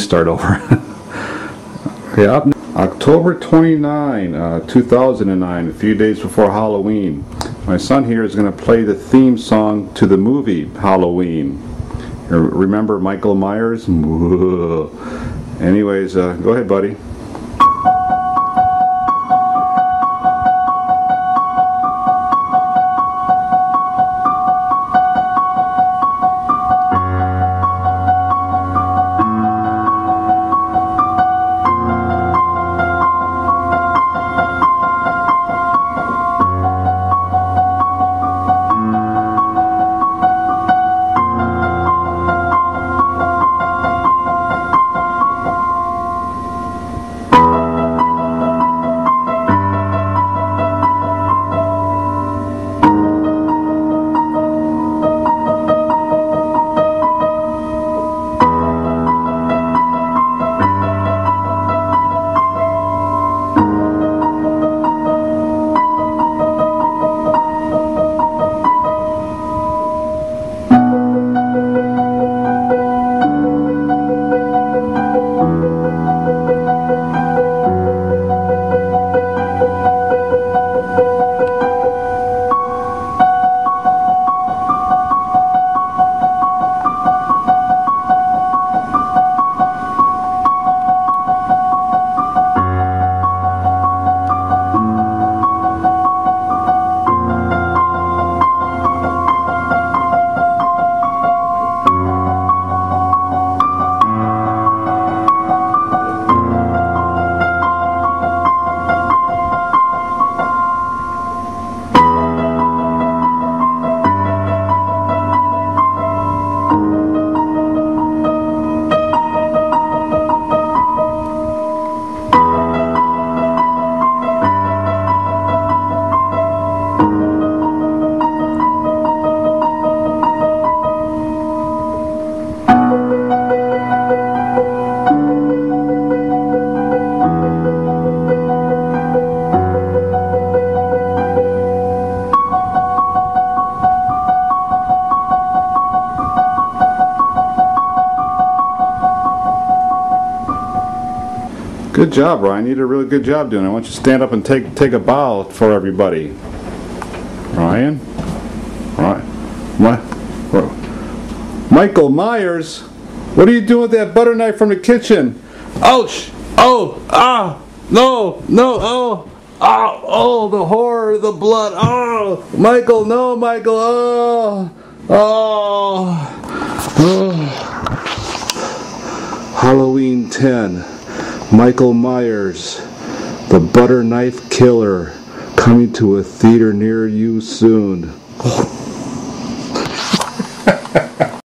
Start over. yeah, October 29, uh, 2009, a few days before Halloween. My son here is going to play the theme song to the movie Halloween. Remember Michael Myers? Anyways, uh, go ahead, buddy. Good job, Ryan. You did a really good job doing it. I want you to stand up and take take a bow for everybody. Ryan? Right. Michael Myers? What are you doing with that butter knife from the kitchen? Ouch! Oh! Ah! No! No! Oh! Oh! Oh! The horror! The blood! Oh! Michael! No! Michael! Oh! Oh! oh. Halloween 10. Michael Myers, the butter knife killer, coming to a theater near you soon.